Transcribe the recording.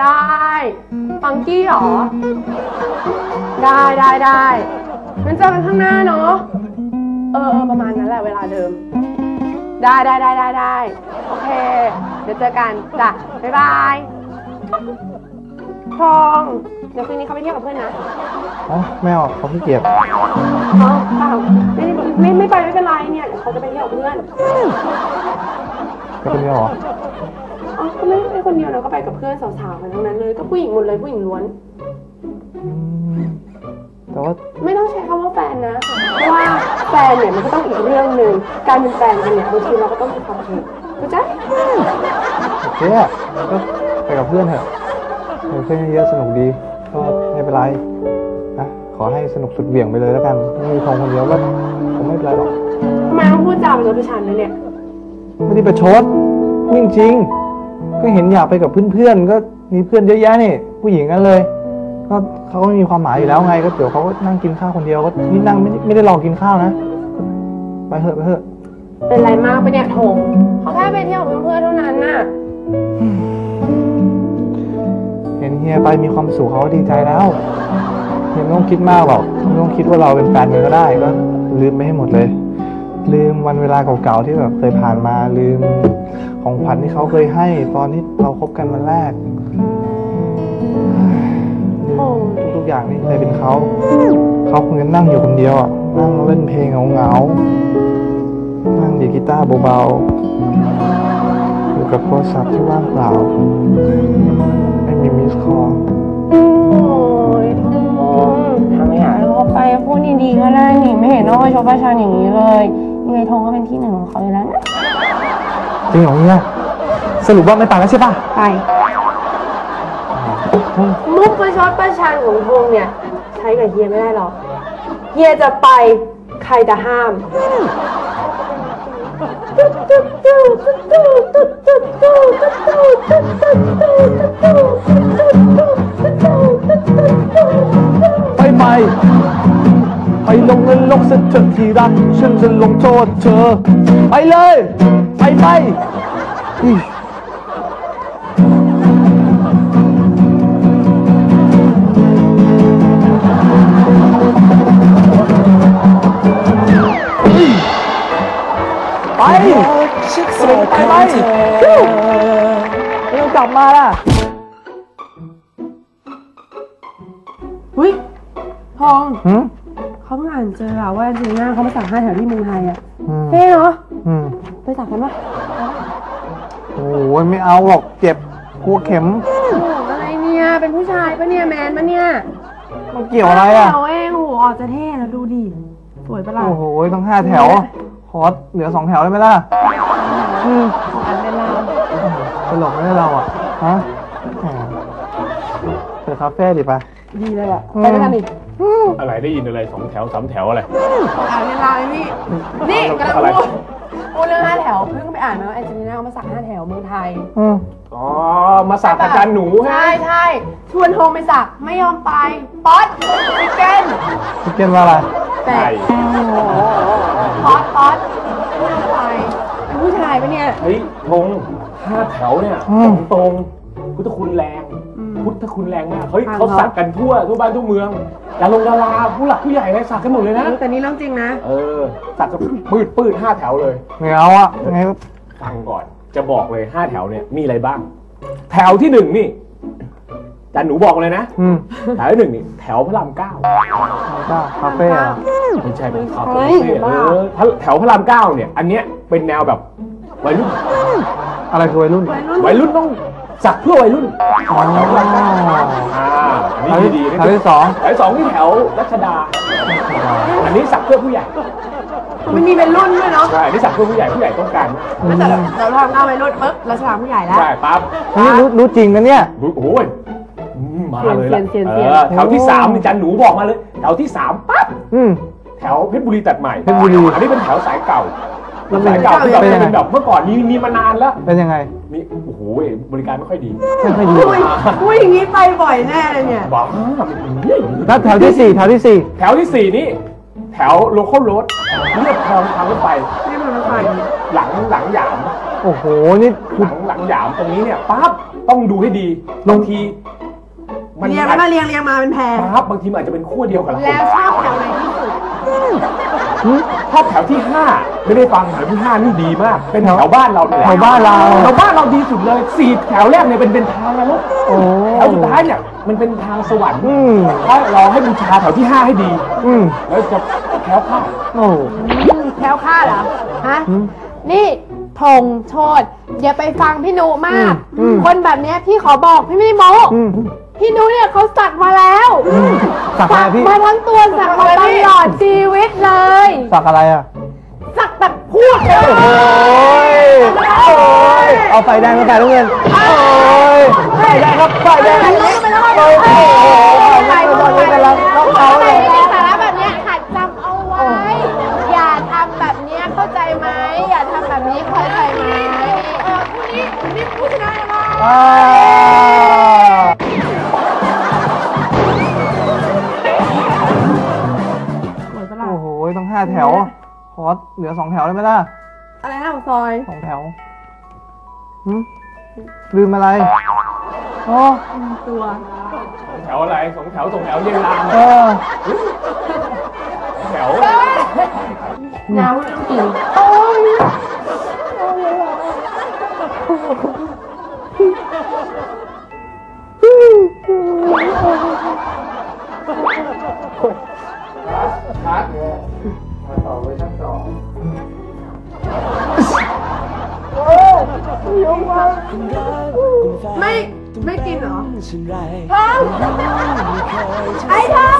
ได้ ฟังกี้เหรอ ได้ได้ได้งั้นเจอกันข้างหน้าเนาะ เออเออประมาณนั้นแหละเวลาเดิม ได้ได้ได้ได้ได้โอเค เดี๋ยวเจอกันจ้ะบ๊ายบายทอง เดี๋ยวคืนนี้เขาไปเที่ยวกับเพื่อนนะอ๋อไม่เอาเขาขี้เกียจอ๋อเปล่าไม่ได้ไม่ไม่ไปไม่เป็นไรเนี่ยเดี๋ยวเขาจะไปเที่ยวกับเพื่อนไปคนเดียวเหรออ๋อก็ไม่ไม่ คนเดียวนะก็ไปกับเพื่อนสาวๆกันทั้งนั้นเลย ก็ผู้หญิงหมดเลยผู้หญิงล้วนอืมแต่ว่าไม่ต้องใช้คำว่าแฟนนะ เพราะว่าแฟนเนี่ยมันก็ต้องอีกเรื่องหนึ่งการเป็นแฟนกันเนี่ยบางทีเราก็ต้องมีความคิดเข้าใจโอเคอะก็ไปกับเพื่อนเถอะไปกับเพื่อนเยอะๆสนุกดี ก็ไม่เป็นไรนะขอให้สนุกสุดเหวี่ยงไปเลยแล้วกันไม่มีทองคนเดียวก็คงไม่เป็นไรหรอกทำไมต้องพูดจาเป็นรถประชันด้วยเนี่ย ไม่ได้ประชดพูดจริงๆ ก็เห็นอยากไปกับเพื่อนๆก็มีเพื่อนเยอะแยะนี่ผู้หญิงกันเลย ก็เขาก็ไม่มีความหมายอยู่แล้วไง ก็เดี๋ยวเขาก็นั่งกินข้าวคนเดียวก็นี่นั่งไม่ได้ไม่ได้รอกินข้าวนะไปเถอะไปเถอะเป็นไรมากไปะเนี่ยทงเขาแค่ไปเที่ยวกับเพื่อนๆเท่านั้นน่ะเห็นเฮียไปมีความสุขเขาก็ดีใจแล้วเฮียไม่ต้องคิดมากหรอกไม่ต้องคิดว่าเราเป็นแฟนกันก็ได้ก็ลืมไปให้หมดเลย ลืมวันเวลาเก่าๆที่แบบเคยผ่านมาลืม ของขวัญที่เขาเคยให้ ตอนที่เราคบกันวันแรก โอ้ทุกๆอย่างที่เคยเป็นเขา เขาคงจะนั่งอยู่คนเดียวอะนั่งเล่นเพลงเหงาๆนั่งดีดกีตาร์เบาๆอยู่กับโทรศัพท์ที่ว่างเปล่า ไม่มีมิสคอลโอ้ยทงถ้าไม่อยากให้เขาไปพูดดีๆก็ได้นี่ไม่เห็นต้องไปชกประชันอย่างนี้เลยยังไงทงก็เป็นที่หนึ่งของเขาอยู่แล้วนะ จริงเหรอเนี่ยสรุปว่าไม่ไปแล้วใช่ป่ะไป มุกประชดประชันของทงเนี่ย ใช้กับเฮียไม่ได้หรอก เฮียจะไปใครจะห้ามไปไปไปลงเงินลงเสถอะที่รัก ฉันจะลงโทษเธอ ไปเลย ไปไปอุ๊ยไปไปไปไปไม่ต้องกลับมาล่ะเฮ้ยทองหืม เขาเพิ่งอ่านเจออะว่าจีน่าเขามาสั่งห้าแถวที่เมืองไทยอะอืม เท่เนาะ อืม ไปสั่งกันปะโอ้ยไม่เอาหรอกเจ็บกลัวเข็ม โอ้โหอะไรเนี่ย เป็นผู้ชายปะเนี่ย แมนปะเนี่ยมันเกี่ยวอะไรอะแถวเองโอ้โหออกจะเท่นะดูดิ สวยปะล่ะโอ้โหต้องห้าแถว ขอเหลือสองแถวได้ไหมล่ะอืมอันเป็นเราตลกไม่ได้เราอะ ฮะแหมเปิดคาเฟ่ดิไป ดีเลยอะไปด้วยกันดิอะไรได้ยินอะไรสองแถวสามแถวอะไรอ่านเวลาไอ้นี่ นี่กำลังอะไรพูด อ่านมาว่าแอนเจลิน่าเขามาสั่งห้าแถวเมืองไทย อืมอ๋อ มาสักอาจารย์หนูใช่ใช่ชวนโทรไปสักไม่ยอมไปป๊อตชิคเก้นพี่เกนว่าอะไรแต่ใช่ป๊อตป๊อตไม่ยอมไปเป็นผู้ชายปะเนี่ย เฮ้ยธงห้าแถวเนี่ยอืม ตรงๆพุทธคุณแรงอืม พุทธคุณแรงมากเฮ้ยฟังเขาเขาสักกันทั่วทั่วบ้านทั่วเมืองดารงดาราผู้หลักผู้ใหญ่เลยสักกันหมดเลยนะแต่นี่เรื่องจริงนะ เออสักกันปืดปืดห้าแถวเลยไม่เอาอะไงก็ฟังก่อนจะบอกเลยห้าแถวเนี่ยมีอะไรบ้าง แถวที่หนึ่งนี่อาจารย์หนูบอกเลยนะอืมแถวที่หนึ่งนี่แถวพระรามเก้าก็คาเฟ่อะไม่ใช่เป็นคาเฮ้เฟ่ยเอบ้าอพระแถวพระรามเก้าเนี่ย อันเนี้ยเป็นแนวแบบวัยรุ่น อะไรคือวัยรุ่น วัยรุ่นวัยรุ่นต้อง สักเพื่อวัยรุ่นอ๋ออ่าอันแถวนี้ที่ดีๆนะแถวที่สองแถวที่สองที่แถวรัชดา อันนี้สักเพื่อผู้ใหญ่มันมีเป็นรุ่นด้วยเนาะใช่อันนี้สักเพื่อผู้ใหญ่ผู้ใหญ่ต้องการแล้วแต่เราทำเอาไปรุ่นปุ๊บเราฉลามผู้ใหญ่แล้ว ใช่ปั๊บนี่รู้รู้จริงนะเนี่ยรู้โอ้ยอืมมาเลยล่ะเซียนๆเอเซียนอแถวที่สามนี่จันหนูบอกมาเลยแถวที่สามปั๊บอืมแถวเพชรบุรีตัดใหม่เพชรบุรีอันนี้เป็นแถวสายเก่าแล้วสายเก่าที่แบบเป็นยังไงเป็นแบบเมื่อก่อนนี้มีมานานแล้วเป็นยังไง มีโอ้โหบริการไม่ค่อยดีไม่ค่อยดีอุ้ยอุ้ยอย่างนี้ไปบ่อยแน่เลยเนี่ยบ้าแล้วแถวที่สี่แถวที่สี่แถวที่สี่นี่แถวโลคอลโรดเรียบคลองทางรถไฟไม่เหมือนมันไปหลังหลังหยามอโอ้โหนี่หลังหลังหยามตรงนี้เนี่ยปั๊บต้องดูให้ดีบางทีเรียงแล้วมาเรียงเรียงมาเป็นแพรปั๊บบางทีมันอาจจะเป็นขั้วเดียวกันละแล้วชอบแถวไหนที่สุด ชอบแถวที่ห้าไม่ได้ฟังแถวที่ห้านี่ดีมาก เป็นแถวบ้านเราเนี่ยแถวบ้านเราแถวบ้านเราดีสุดเลยสี่แถวแรกเนี่ยเป็นเป็นทางนรกโอ้แถวสุดท้ายเนี่ยมันเป็นทางสวรรค์อืมถ้าเราให้บูชาแถวที่ห้าให้ดีอืมแล้วจะแคล้วคลาดโอ้แถวค่าดเหรอฮะอืมนี่พงโชดอย่าไปฟังพี่นุมากอืมคนแบบเนี้ยพี่ขอบอกพี่ไม่ได้โมอืม พี่นุเนี่ยเขาสักมาแล้วสักอะไรพี่ มาทั้งตัวสักมาตลอดชีวิตเลย สักอะไรอะ สักแบบพูดเลยโอ้ยโอ้ยเอาไฟแดงมาแปะน้ำเงินโอ้ยไฟแดงครับไฟแดงไปแล้วไปแล้วโอ้โหไปไม่แล้วต้องเล่นกันแล้วเขาเขาเลยสาระแบบเนี้ยหัดจำเอาไว้ อย่าทำแบบเนี้ยเข้าใจไหมอย่าทำแบบนี้เข้าใจไหมเออผู้นี้นี่ผู้ชนะแล้ว ลือสองแถวได้ไหมล่ะ อะไรนะของซอย สองแถวหึลืมอะไรอ๋อตัวแถวอะไรสองแถวสองแถวเรียงรางเออแถวน้ำกินโอ้ ต่อเวอร์ชันสองไม่ไม่กินเหรอฉันไรทองไอ้ทอง